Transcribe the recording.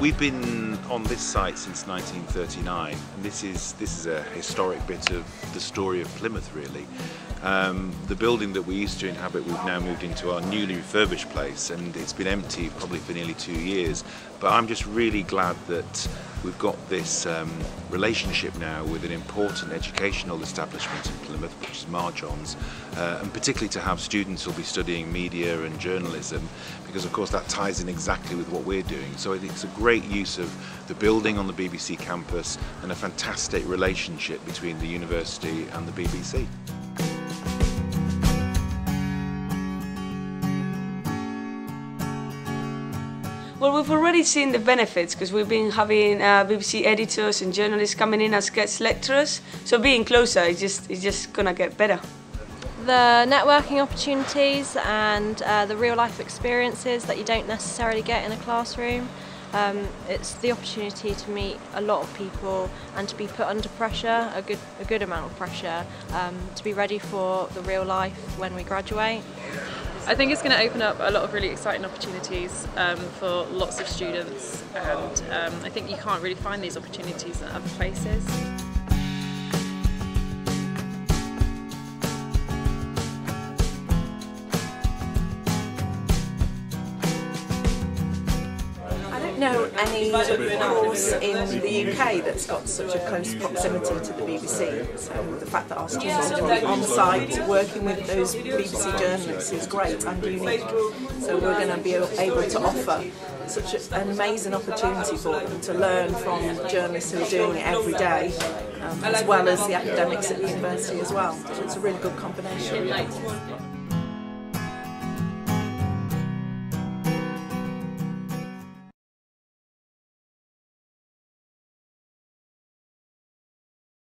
We've been on this site since 1939, and this is this is a historic bit of the story of Plymouth, really. Um, the building that we used to inhabit, we've now moved into our newly refurbished place, and it's been empty probably for nearly two years. But I'm just really glad that we've got this um, relationship now with an important educational establishment in Plymouth, which is Marjon's, uh, and particularly to have students who'll be studying media and journalism, because of course that ties in exactly with what we're doing. So it's a great use of the building on the BBC campus and a fantastic relationship between the university and the BBC. Well, we've already seen the benefits because we've been having uh, BBC editors and journalists coming in as guest lecturers. So being closer is just just gonna get better. The networking opportunities and uh, the real life experiences that you don't necessarily get in a classroom. Um, it's the opportunity to meet a lot of people and to be put under pressure, a good, a good amount of pressure, um, to be ready for the real life when we graduate. I think it's going to open up a lot of really exciting opportunities um, for lots of students and um, I think you can't really find these opportunities in other places. Know any course in the UK that's got such a close proximity to the BBC. So the fact that our students are on site working with those BBC journalists is great and unique. So we're going to be able to offer such an amazing opportunity for them to learn from journalists who are doing it every day, um, as well as the academics at the university as well. So it's a really good combination.